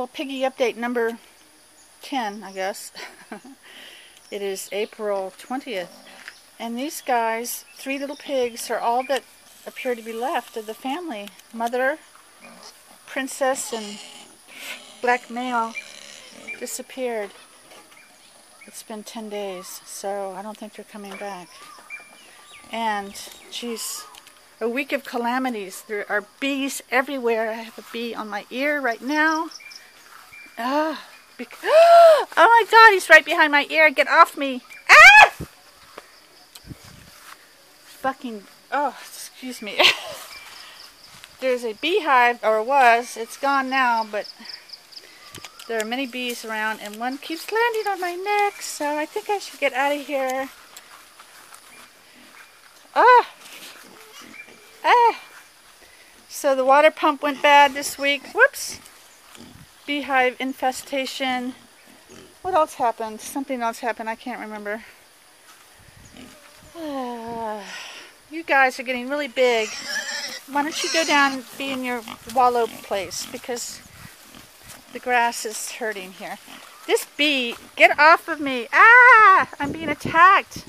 little piggy update number 10, I guess. it is April 20th. And these guys, three little pigs, are all that appear to be left of the family. Mother, princess, and black male disappeared. It's been 10 days, so I don't think they're coming back. And, geez, a week of calamities. There are bees everywhere. I have a bee on my ear right now. Ah, oh my god, he's right behind my ear. Get off me. Ah! Fucking, oh, excuse me. There's a beehive, or was. It's gone now, but there are many bees around, and one keeps landing on my neck, so I think I should get out of here. Ah! Ah! So the water pump went bad this week. Whoops! Beehive infestation. What else happened? Something else happened. I can't remember. You guys are getting really big. Why don't you go down and be in your wallow place? Because the grass is hurting here. This bee, get off of me. Ah! I'm being attacked.